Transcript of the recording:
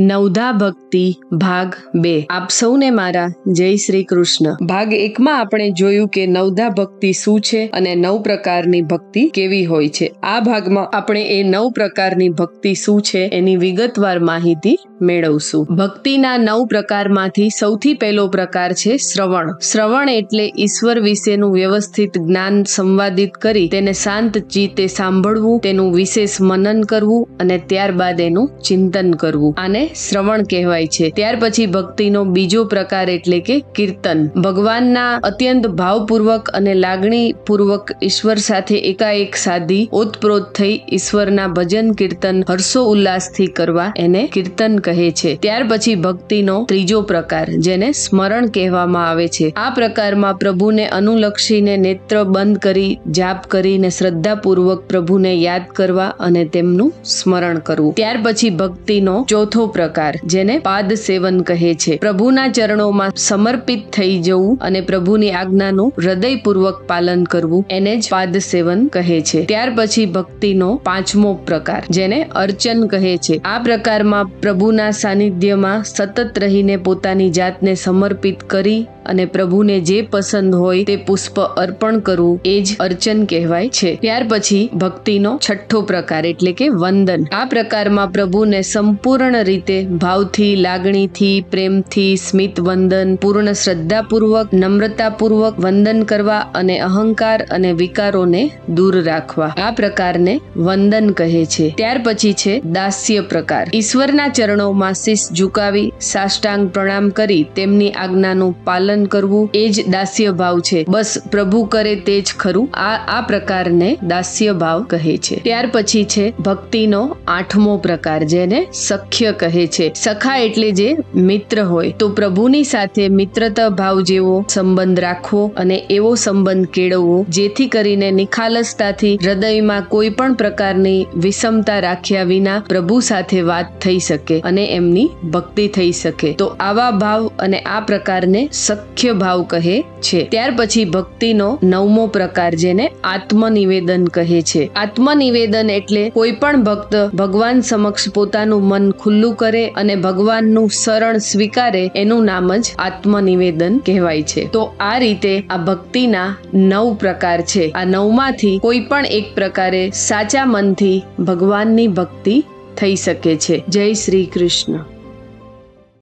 નવધા ભક્તિ ભાગ બે. આપ સૌને મારા જય શ્રી કૃષ્ણ. ભાગ એકમાં આપણે જોયું કે નવધા ભક્તિ શું છે અને નવ પ્રકારની ભક્તિ કેવી હોય છે. આ ભાગમાં આપણે એ નવ પ્રકારની ભક્તિ શું છે એની વિગતવાર માહિતી મેળવશું. ભક્તિના નવ પ્રકારમાંથી સૌથી પહેલો પ્રકાર છે શ્રવણ. શ્રવણ એટલે ઈશ્વર વિશેનું વ્યવસ્થિત જ્ઞાન સંવાદિત કરી તેને શાંત ચિત્તે સાંભળવું, તેનું વિશેષ મનન કરવું અને ત્યારબાદ એનું ચિંતન કરવું. આને શ્રવણ કહેવાય છે. ત્યાર પછી ભક્તિનો બીજો પ્રકાર એટલે કે કીર્તન. ભગવાનના અત્યંત ભાવપૂર્વક અને લાગણી પૂર્વક ઈશ્વર સાથે એકાએક સાધી ઓતપ્રોત થઈ ઈશ્વરના ભજન, કીર્તન હર્ષો ઉલ્લાસથી કરવા એને કીર્તન કહે છે. ત્યાર પછી ભક્તિનો ત્રીજો પ્રકાર, જેને સ્મરણ કહેવામાં આવે છે. આ પ્રકારમાં પ્રભુને અનુલક્ષીને નેત્ર બંધ કરી, જાપ કરીને શ્રદ્ધાપૂર્વક પ્રભુને યાદ કરવા અને તેમનું સ્મરણ કરવું. ત્યાર પછી ભક્તિનો ચોથો પ્રકાર જેને પાદ સેવન કહે છે. પ્રભુના ચરણોમાં સમર્પિત થઈ જવું અને પ્રભુની આજ્ઞાનું હૃદયપૂર્વક પાલન કરવું એને જ પાદ સેવન કહે છે. ત્યાર પછી ભક્તિનો પાંચમો પ્રકાર, જેને અર્ચન કહે છે. આ પ્રકારમાં પ્રભુના સાનિધ્યમાં સતત રહીને પોતાની જાતને સમર્પિત કરી અને પ્રભુને જે પસંદ હોય તે પુષ્પ અર્પણ કરવું એ જ અર્ચન કહેવાય છે. ત્યાર પછી ભક્તિનો છઠ્ઠો પ્રકાર, એટલે કે વંદન. આ પ્રકારમાં પ્રભુને સંપૂર્ણ રીતે ભાવથી, લાગણીથી, પ્રેમથી સ્મિત વંદન પૂર્ણ શ્રદ્ધાપૂર્વક, નમ્રતાપૂર્વક વંદન કરવા અને અહંકાર અને વિકારોને દૂર રાખવા. આ પ્રકારને વંદન કહે છે. ત્યાર પછી છે દાસ્ય પ્રકાર. ઈશ્વરના ચરણોમાં શીશ ઝુકાવી, સાષ્ટાંગ પ્રણામ કરી તેમની આજ્ઞાનું પાલન કરવું એ જ દાસ્ય ભાવ છે. બસ પ્રભુ કરે તે જ ખરું. આ આ પ્રકારને દાસ્ય ભાવ કહે છે. ત્યાર પછી છે ભક્તિનો આઠમો પ્રકાર જેને સખ્ય કહે છે. સખા એટલે જે મિત્ર હોય. તો પ્રભુની સાથે મિત્રતા ભાવ જેવો સંબંધ રાખવો અને એવો સંબંધ કેળવવો, જેથી કરીને નિખાલસતાથી હૃદયમાં કોઈ પણ પ્રકારની વિષમતા રાખ્યા વિના પ્રભુ સાથે વાત થઈ શકે અને એમની ભક્તિ થઈ શકે. તો આવા ભાવ અને આ પ્રકારને સખ્ય ભાવ કહે છે. ત્યાર પછી ભક્તિનો નવમો પ્રકાર જેને આત્મનિવેદન કહે છે. આત્મનિવેદન એટલે કોઈ પણ ભક્ત ભગવાન સમક્ષ પોતાનું મન ખુલ્લું કરે અને ભગવાનનું શરણ સ્વીકારે, એનું નામ જ આત્મનિવેદન કહેવાય છે. તો આ રીતે આ ભક્તિના નવ પ્રકાર છે. આ નવમાંથી કોઈ પણ એક પ્રકારે સાચા મનથી ભગવાનની ભક્તિ થઈ શકે છે. જય શ્રી કૃષ્ણ.